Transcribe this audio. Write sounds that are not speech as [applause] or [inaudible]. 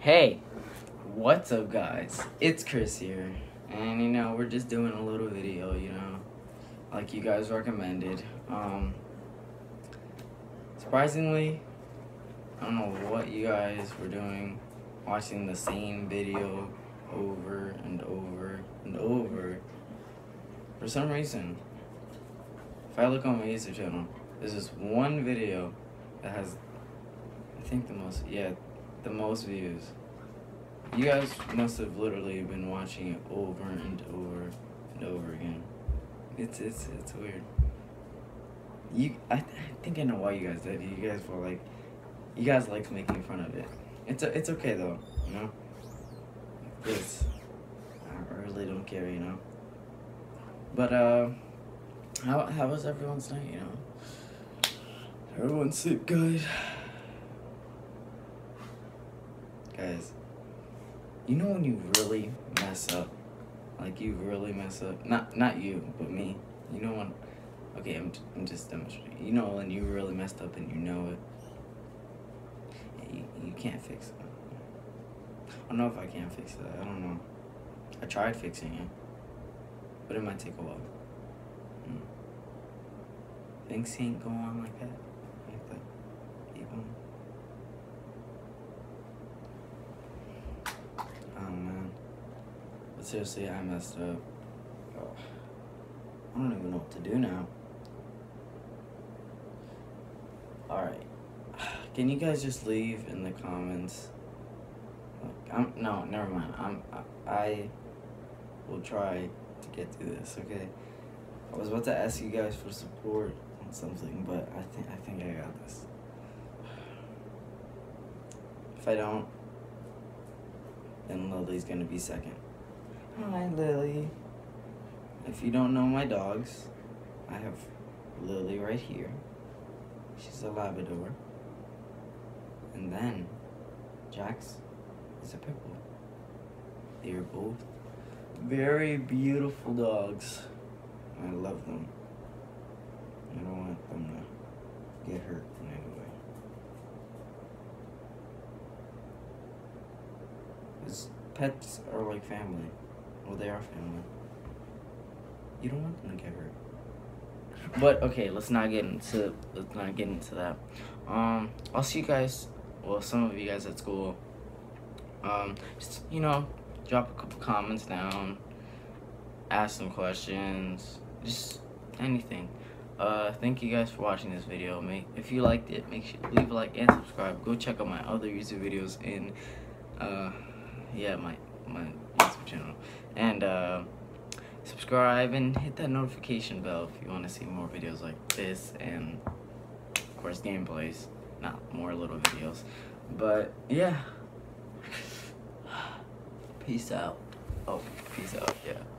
Hey, what's up, guys? It's Chris here, and you know, we're just doing a little video, you know, like you guys recommended. Um, surprisingly, I don't know what you guys were doing, watching the same video over and over and over. For some reason, if I look on my YouTube channel, there's this one video that has, I think the most, yeah, the most views. You guys must have literally been watching it over and over and over again. It's it's it's weird. You, I, th- I think I know why you guys did. You guys were like, you guys liked making fun of it. It's a, it's okay though, you know. It's, I really don't care, you know. But uh, how how was everyone's night, you know? Everyone sick, guys. Guys, you know when you really mess up, like you really mess up. Not not you, but me. You know when. Okay, I'm I'm just demonstrating. You know when you really messed up and you know it. You, you can't fix it. I don't know if I can fix it. I don't know. I tried fixing it, but it might take a while. Mm. Things ain't go on like that. Like that. Keep on. Oh man. But seriously, I messed up. I don't even know what to do now. Alright. Can you guys just leave in the comments? Look, I'm no, never mind. I'm I, I will try to get through this, okay? I was about to ask you guys for support on something, but I think I think I got this. If I don't, then Lily's gonna be second. Hi, Lily. If you don't know my dogs, I have Lily right here. She's a Labrador. And then Jax is a bull. They are both very beautiful dogs. I love them. I don't want them to get hurt in any way. Pets are like family. Well, they are family. You don't want them to get hurt. But okay, let's not get into let's not get into that. Um, I'll see you guys. Well, some of you guys at school. Um, just you know, drop a couple comments down, ask some questions, just anything. Uh, thank you guys for watching this video. Make if you liked it, make sure leave a like and subscribe. Go check out my other YouTube videos in, uh, yeah, my my channel. And uh subscribe and hit that notification bell if you want to see more videos like this and of course gameplays not more little videos. But yeah. [sighs] Peace out. Oh peace out yeah